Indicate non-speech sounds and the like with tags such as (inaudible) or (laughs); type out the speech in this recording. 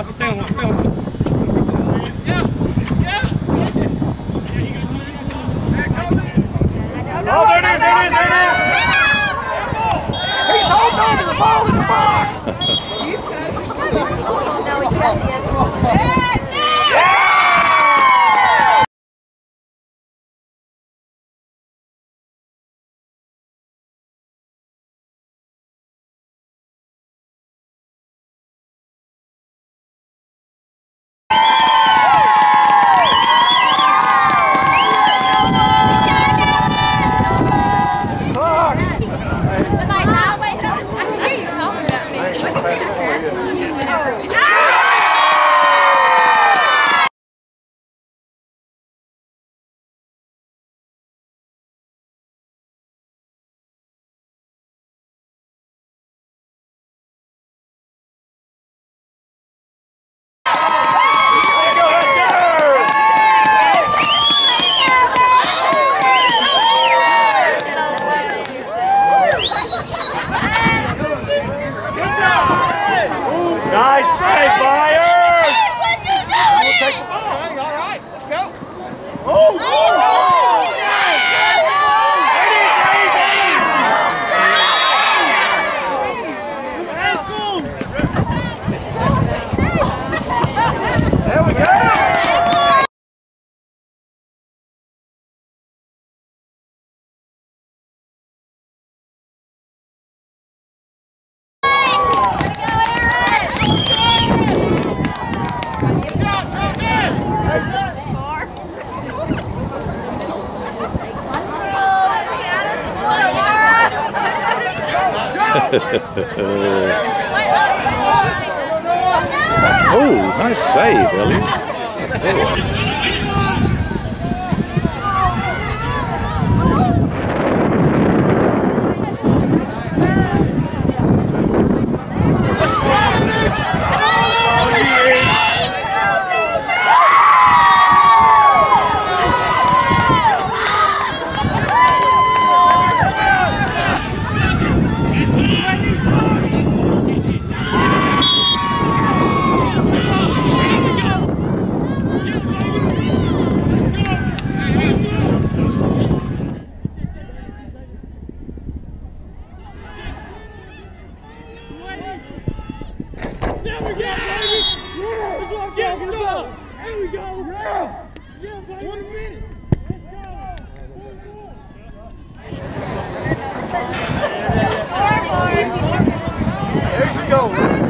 Passa sem um, sem um. Oh! oh, nice save, Elliot. (laughs) There we go. Yeah. Yeah. One minute. There you go.